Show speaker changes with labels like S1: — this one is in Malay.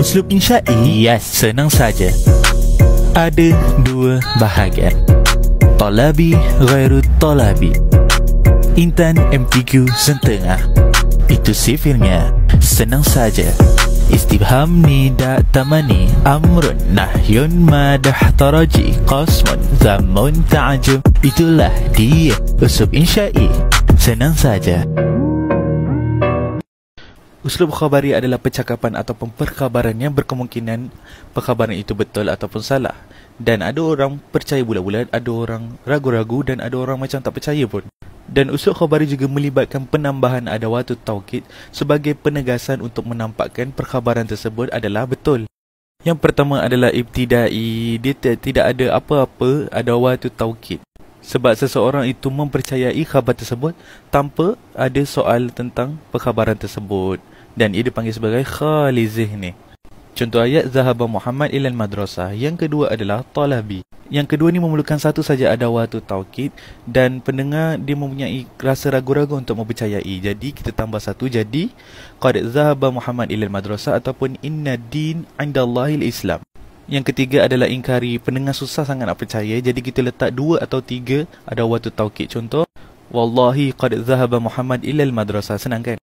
S1: Uslub insya'i? Yes, senang saja. Ada dua bahagian. Talabi ghairu talabi. Intan MTQ setengah. Itu sifirnya. Senang saja. Istibham nida tamani Amrun nahyun madah taraji Qasmun zamun ta'ajum Itulah dia Usub insya'i Senang saja Uslub khabari adalah percakapan ataupun perkhabaran yang berkemungkinan perkhabaran itu betul ataupun salah. Dan ada orang percaya bulat-bulat, ada orang ragu-ragu dan ada orang macam tak percaya pun. Dan uslub khabari juga melibatkan penambahan adawatu taukid sebagai penegasan untuk menampakkan perkhabaran tersebut adalah betul. Yang pertama adalah ibtidai, dia tidak ada apa-apa adawatu taukid. Sebab seseorang itu mempercayai khabar tersebut tanpa ada soal tentang perkhabaran tersebut dan ia dipanggil sebagai khalizih ni. Contoh ayat Zahaba Muhammad ilal madrasah. Yang kedua adalah talabi. Yang kedua ni memerlukan satu saja adawatu taukid dan pendengar dia mempunyai rasa ragu-ragu untuk mempercayai. Jadi kita tambah satu jadi qad zahaba Muhammad ilal madrasah ataupun inna din indallahil Islam. Yang ketiga adalah ingkari pendengar susah sangat nak percaya jadi kita letak dua atau tiga adawatu taukid. Contoh Wallahi qad zahaba Muhammad ilal madrasah. Senang kan?